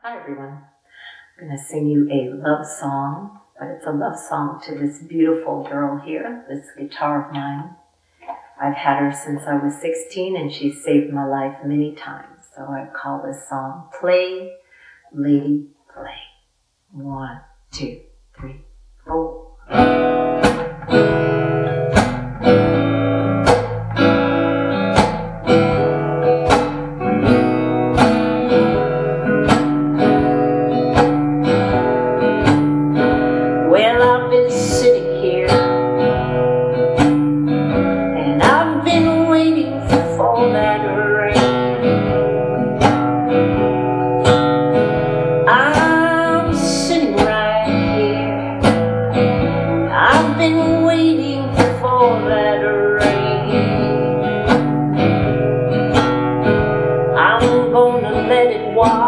Hi everyone. I'm going to sing you a love song, but it's a love song to this beautiful girl here, this guitar of mine. I've had her since I was 16 and she's saved my life many times. So I call this song Play, Lady, Play. One, two, three, let it wash,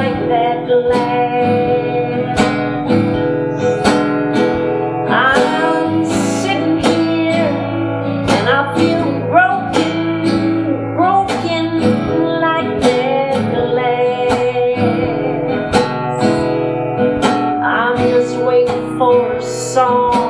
like that. I'm sitting here, and I feel broken, broken like that glass. I'm just waiting for a song.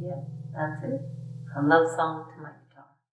Yeah, that's it. A love song